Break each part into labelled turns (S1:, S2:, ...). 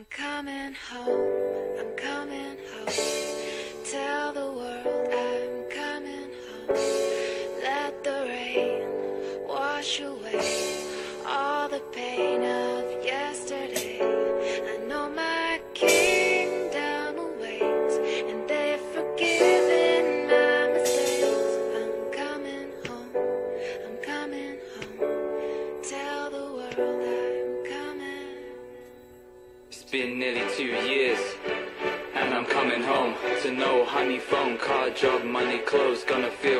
S1: I'm coming home, I'm coming home. Tell the
S2: Been nearly two years, and I'm coming home to no honey phone, car job, money, clothes. Gonna feel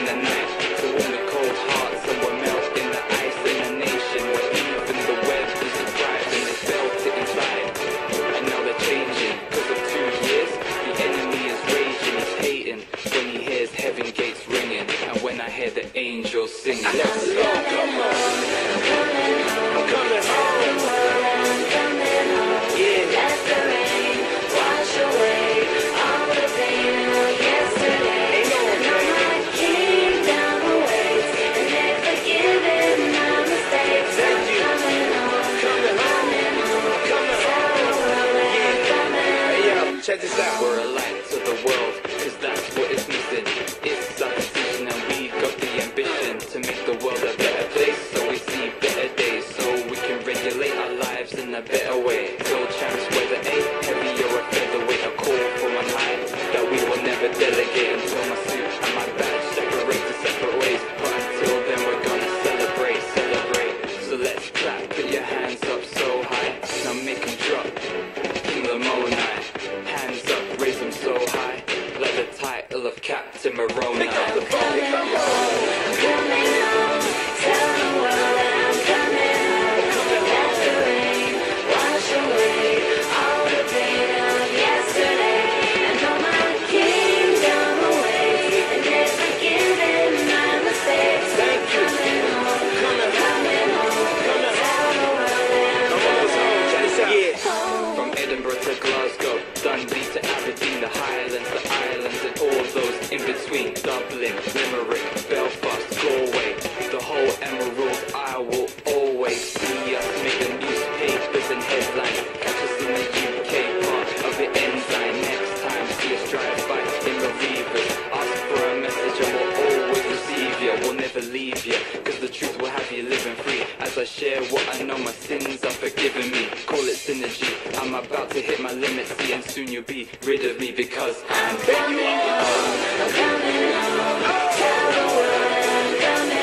S2: in the night. To warm the cold hearts and we're the ice in a nation where even the web is surprised and they felt it inside. And now they're changing. Cause of two years, the enemy is raging, he's hating. When he hears heaven gates ringing, and when I hear the angels singing. Let's go, come on. I'm coming home. Check this out. We're a light to the world, cause that's what it's missing. It's our decision and we've got the ambition to make the world a better place. So we see better days, so we can regulate our lives in a better way. Of will always see us making newspapers and headlines. Catch us in the UK part of the enzyme. Next time, see us drive by in the Reavers. Ask for a message and we'll always receive you. We'll never leave you, cause the truth will have you living free. As I share what I know, my sins are forgiven me. Call it synergy. I'm about to hit my limit, see, and soon you'll be rid of me because I'm
S1: coming home, I'm coming home. Tell the world I'm coming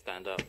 S2: Stand up.